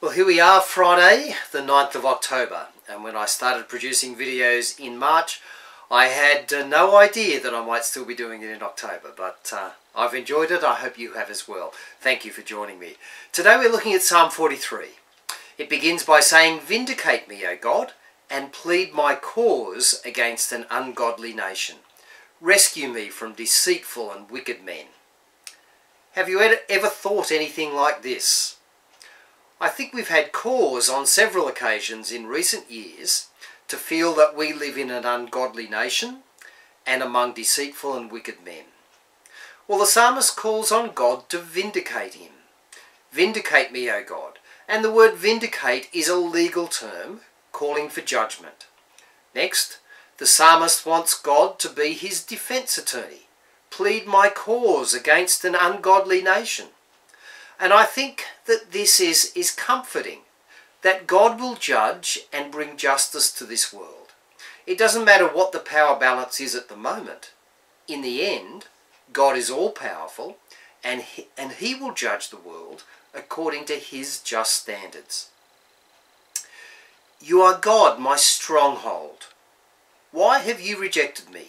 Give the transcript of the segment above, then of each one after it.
Well, here we are, Friday, the 9th of October. And when I started producing videos in March, I had uh, no idea that I might still be doing it in October. But uh, I've enjoyed it. I hope you have as well. Thank you for joining me. Today we're looking at Psalm 43. It begins by saying, Vindicate me, O God, and plead my cause against an ungodly nation. Rescue me from deceitful and wicked men. Have you ever thought anything like this? I think we've had cause on several occasions in recent years to feel that we live in an ungodly nation and among deceitful and wicked men. Well, the psalmist calls on God to vindicate him. Vindicate me, O God. And the word vindicate is a legal term calling for judgment. Next, the psalmist wants God to be his defense attorney. Plead my cause against an ungodly nation. And I think that this is, is comforting, that God will judge and bring justice to this world. It doesn't matter what the power balance is at the moment. In the end, God is all powerful and he, and he will judge the world according to his just standards. You are God, my stronghold. Why have you rejected me?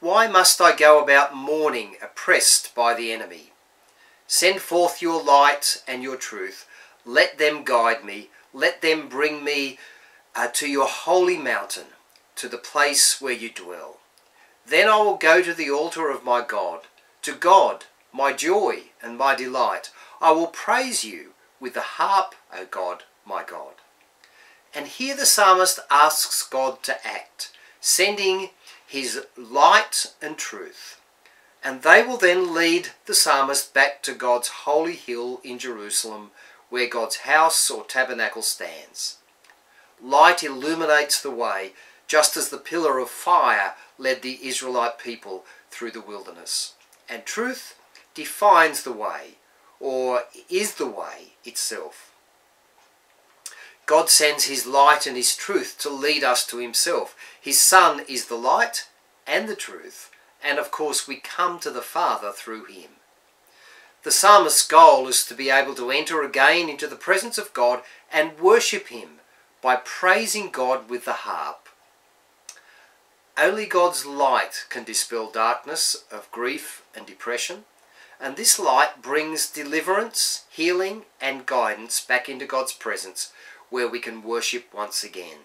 Why must I go about mourning, oppressed by the enemy? Send forth your light and your truth. Let them guide me. Let them bring me uh, to your holy mountain, to the place where you dwell. Then I will go to the altar of my God, to God, my joy and my delight. I will praise you with the harp, O God, my God. And here the psalmist asks God to act, sending his light and truth and they will then lead the psalmist back to God's holy hill in Jerusalem where God's house or tabernacle stands. Light illuminates the way just as the pillar of fire led the Israelite people through the wilderness. And truth defines the way or is the way itself. God sends his light and his truth to lead us to himself. His Son is the light and the truth and of course we come to the Father through him. The psalmist's goal is to be able to enter again into the presence of God and worship him by praising God with the harp. Only God's light can dispel darkness of grief and depression, and this light brings deliverance, healing and guidance back into God's presence where we can worship once again.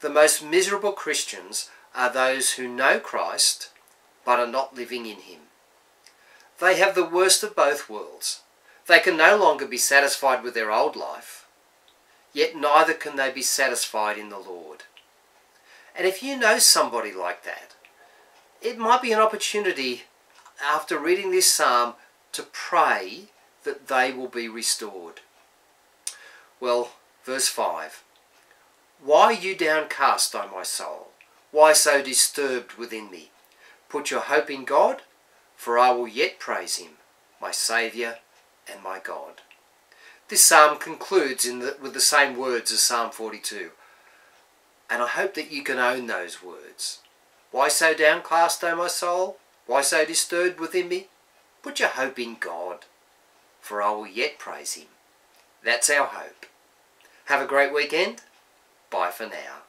The most miserable Christians are those who know Christ but are not living in him. They have the worst of both worlds. They can no longer be satisfied with their old life, yet neither can they be satisfied in the Lord. And if you know somebody like that, it might be an opportunity after reading this psalm to pray that they will be restored. Well, verse 5 Why are you downcast, O my soul? Why so disturbed within me? Put your hope in God, for I will yet praise him, my Saviour and my God. This psalm concludes the, with the same words as Psalm 42. And I hope that you can own those words. Why so downcast, O my soul? Why so disturbed within me? Put your hope in God, for I will yet praise him. That's our hope. Have a great weekend. Bye for now.